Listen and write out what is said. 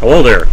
Hello there.